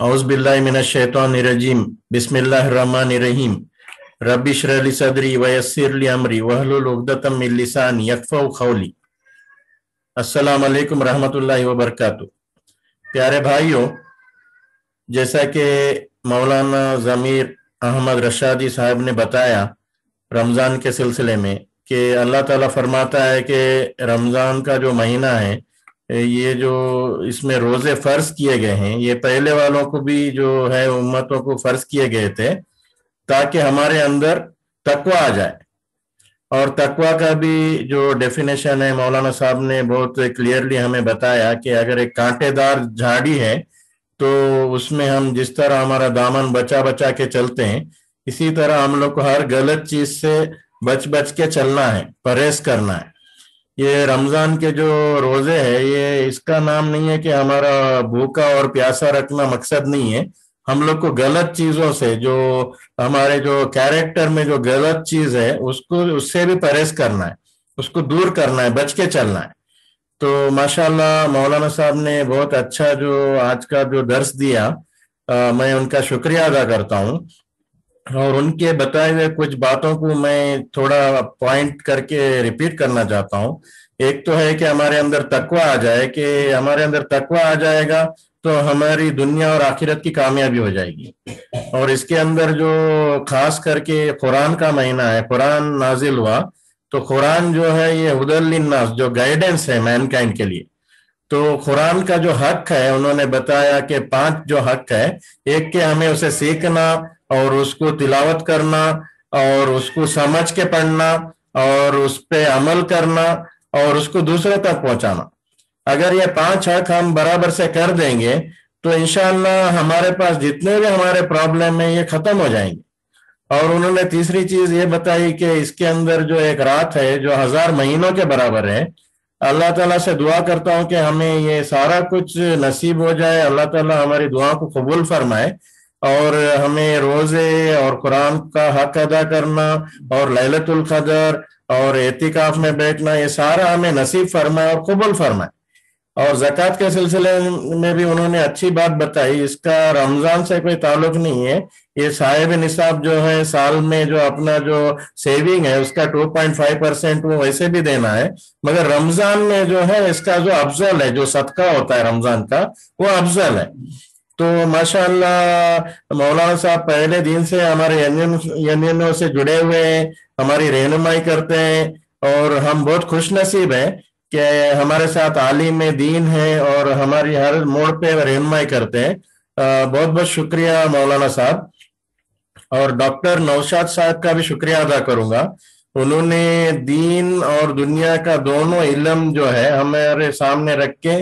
أعوذ بالله من الشيطان الرجيم بسم الله الرحمن الرحيم رب اشرح لي صدري ويسر لي أمري واحلل عقدة من لساني يفقهوا قولي السلام علیکم رحمۃ اللہ وبرکاتہ. پیارے بھائیوں جیسا کہ مولانا ضمیر احمد رشادی صاحب نے بتایا رمضان کے سلسلے میں کہ اللہ تعالیٰ فرماتا ہے کہ رمضان کا جو مہینہ ہے یہ جو اس میں روزے فرض کیے گئے ہیں، یہ پہلے والوں کو بھی جو ہے امتوں کو فرض کیے گئے تھے تاکہ ہمارے اندر تقوی آ جائے۔ اور تقوی کا بھی جو ڈیفینیشن ہے، مولانا صاحب نے بہت کلیئرلی ہمیں بتایا کہ اگر ایک کانٹے دار جھاڑی ہے تو اس میں ہم جس طرح ہمارا دامن بچا بچا کے چلتے ہیں، اسی طرح ہم لوگ کو ہر غلط چیز سے بچ بچ کے چلنا ہے، پرہیز کرنا ہے۔ یہ رمضان کے جو روزے ہے یہ اس کا نام نہیں ہے کہ ہمارا بھوکا اور پیاسا رکھنا مقصد نہیں ہے۔ ہم لوگ کو غلط چیزوں سے جو ہمارے جو کیریکٹر میں جو غلط چیز ہے، اس کو، اس سے بھی پرہیز کرنا ہے۔ اس کو دور کرنا ہے، بچ کے چلنا ہے۔ تو ماشاء اللہ مولانا صاحب نے بہت اچھا جو آج کا جو درس دیا میں ان کا شکریہ ادا کرتا ہوں۔ اور ان کے بتائے ہوئے کچھ باتوں کو میں تھوڑا پوائنٹ کر کے ریپیٹ کرنا چاہتا ہوں۔ ایک تو ہے کہ ہمارے اندر تقوی آ جائے کہ ہمارے اندر تقوی آ جائے گا تو ہماری دنیا اور آخرت کی کامیابی ہو جائے گی۔ اور اس کے اندر جو خاص کر کے قرآن کا مہینہ ہے، قرآن نازل ہوا، تو قرآن جو ہے یہ حد الناس جو گائیڈنس ہے مین کائنڈ کے لیے۔ تو قرآن کا جو حق ہے، انہوں نے بتایا کہ پانچ جو حق ہے، ایک کہ ہمیں اسے سیکھنا اور اس کو تلاوت کرنا اور اس کو سمجھ کے پڑھنا اور اس پہ عمل کرنا اور اس کو دوسرے تک پہنچانا۔ اگر یہ پانچ حق ہم برابر سے کر دیں گے تو انشاءاللہ ہمارے پاس جتنے بھی ہمارے پرابلم ہیں یہ ختم ہو جائیں گے۔ اور انہوں نے تیسری چیز یہ بتائی کہ اس کے اندر جو ایک رات ہے جو ہزار مہینوں کے برابر ہے، اللہ تعالیٰ سے دعا کرتا ہوں کہ ہمیں یہ سارا کچھ نصیب ہو جائے۔ اللہ تعالیٰ ہماری دعا کو قبول فرمائے۔ اور ہمیں روزے اور قرآن کا حق ادا کرنا اور للت القدر اور احتکاف میں بیٹھنا، یہ سارا ہمیں نصیب فرمائے اور قبول فرمائے۔ اور زکوٰۃ کے سلسلے میں بھی انہوں نے اچھی بات بتائی، اس کا رمضان سے کوئی تعلق نہیں ہے۔ یہ صاحب نصاب جو ہے، سال میں جو اپنا جو سیونگ ہے، اس کا ٹو پوائنٹ فائیو پرسینٹ وہ ویسے بھی دینا ہے۔ مگر رمضان میں جو ہے، اس کا جو افضل ہے، جو صدقہ ہوتا ہے رمضان کا، وہ افضل ہے۔ تو ماشاء اللہ مولانا صاحب پہلے دن سے ہمارے یونینوں سے جڑے ہوئے ہیں، ہماری رہنمائی کرتے ہیں اور ہم بہت خوش نصیب ہیں کہ ہمارے ساتھ عالم دین ہے اور ہماری ہر موڑ پہ رہنمائی کرتے ہیں۔ بہت بہت شکریہ مولانا صاحب۔ اور ڈاکٹر نوشاد صاحب کا بھی شکریہ ادا کروں گا۔ انہوں نے دین اور دنیا کا دونوں علم جو ہے ہمارے سامنے رکھ کے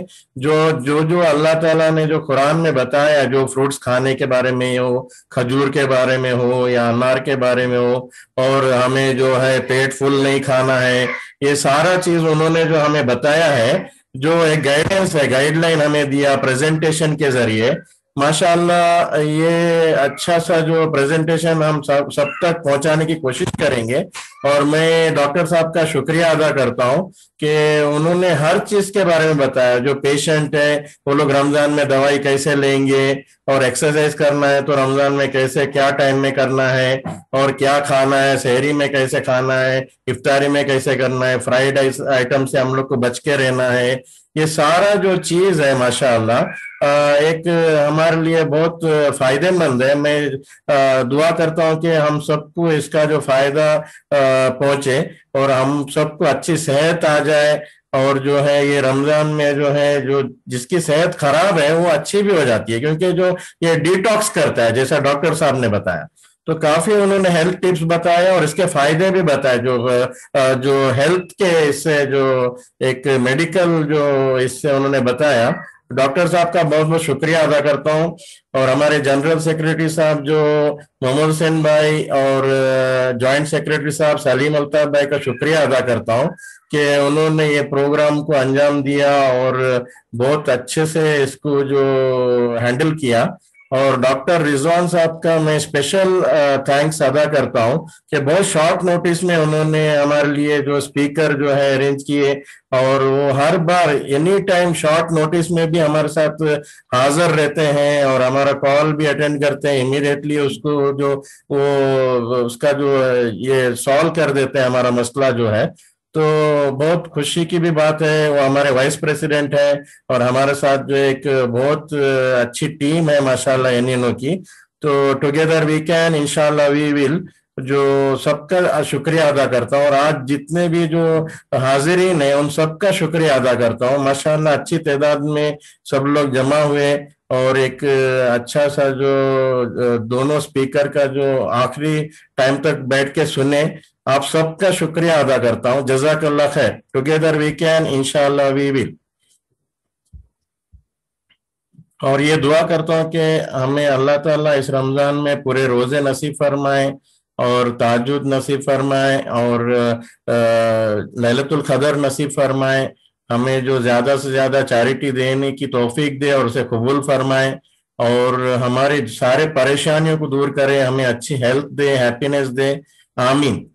جو جو جو اللہ تعالیٰ نے جو قرآن میں بتایا جو فروٹس کھانے کے بارے میں ہو، کھجور کے بارے میں ہو یا انار کے بارے میں ہو اور ہمیں جو ہے پیٹ فل نہیں کھانا ہے، یہ سارا چیز انہوں نے جو ہمیں بتایا ہے، جو ایک گائیڈنس ہے گائیڈ لائن ہمیں دیا پریزنٹیشن کے ذریعے۔ ماشاء اللہ یہ اچھا سا جو پریزنٹیشن ہم سب سب تک پہنچانے کی کوشش کریں گے اور میں ڈاکٹر صاحب کا شکریہ ادا کرتا ہوں۔ کہ انہوں نے ہر چیز کے بارے میں بتایا جو پیشنٹ ہے، وہ لوگ رمضان میں دوائی کیسے لیں گے اور ایکسرسائز کرنا ہے تو رمضان میں کیسے، کیا ٹائم میں کرنا ہے اور کیا کھانا ہے شہری میں کیسے کھانا ہے، افطاری میں کیسے کرنا ہے فرائڈ آئٹم سے ہم لوگ کو بچ کے رہنا ہے۔ یہ سارا جو چیز ہے ماشاء اللہ ایک ہمارے لیے بہت فائدے مند ہے۔ میں دعا کرتا ہوں کہ ہم سب کو اس کا جو فائدہ پہنچے۔ اور ہم سب کو اچھی صحت آ جائے اور جو ہے یہ رمضان میں جو ہے جو جس کی صحت خراب ہے وہ اچھی بھی ہو جاتی ہے کیونکہ جو یہ ڈیٹاکس کرتا ہے، جیسا ڈاکٹر صاحب نے بتایا۔ تو کافی انہوں نے ہیلتھ ٹپس بتایا اور اس کے فائدے بھی بتائے۔ جو جو ہیلتھ کے اس سے جو ایک میڈیکل جو اس سے انہوں نے بتایا ڈاکٹر صاحب کا بہت بہت شکریہ ادا کرتا ہوں اور ہمارے جنرل سیکرٹری صاحب جو محمد حسین بھائی اور جوائنٹ سیکرٹری صاحب سلیم الطاف بھائی کا شکریہ ادا کرتا ہوں کہ انہوں نے یہ پروگرام کو انجام دیا اور بہت اچھے سے اس کو جو ہینڈل کیا۔ اور ڈاکٹر رضوان صاحب کا میں اسپیشل تھینکس ادا کرتا ہوں کہ بہت شارٹ نوٹس میں انہوں نے ہمارے لیے جو اسپیکر جو ہے ارینج کیے اور وہ ہر بار اینی ٹائم شارٹ نوٹس میں بھی ہمارے ساتھ حاضر رہتے ہیں اور ہمارا کال بھی اٹینڈ کرتے ہیں. امیڈیٹلی اس کو جو وہ اس کا جو یہ سالو کر دیتے ہیں ہمارا مسئلہ جو ہے. تو بہت خوشی کی بھی بات ہے، وہ ہمارے وائس پریسیڈنٹ ہے اور ہمارے ساتھ جو ایک بہت اچھی ٹیم ہے ماشاء اللہ کی۔ تو ٹوگیدر وی کین ان شاء اللہ وی ول جو سب کا شکریہ ادا کرتا ہوں۔ اور آج جتنے بھی جو حاضرین ہیں، ان سب کا شکریہ ادا کرتا ہوں۔ ماشاء اللہ اچھی تعداد میں سب لوگ جمع ہوئے۔ اور ایک اچھا سا جو دونوں اسپیکر کا جو آخری ٹائم تک بیٹھ کے سنے آپ سب کا شکریہ ادا کرتا ہوں۔ جزاک اللہ خیر۔ ٹوگیدر وی کین ان شاء اللہ وی ول اور یہ دعا کرتا ہوں کہ ہمیں اللہ تعالیٰ اس رمضان میں پورے روزے نصیب فرمائیں اور تاجد نصیب فرمائیں اور للت القدر نصیب فرمائیں ہمیں جو زیادہ سے زیادہ چیریٹی دینے کی توفیق دے اور اسے قبول فرمائے اور ہمارے سارے پریشانیوں کو دور کرے، ہمیں اچھی ہیلتھ دے ہیپینس دے۔ آمین۔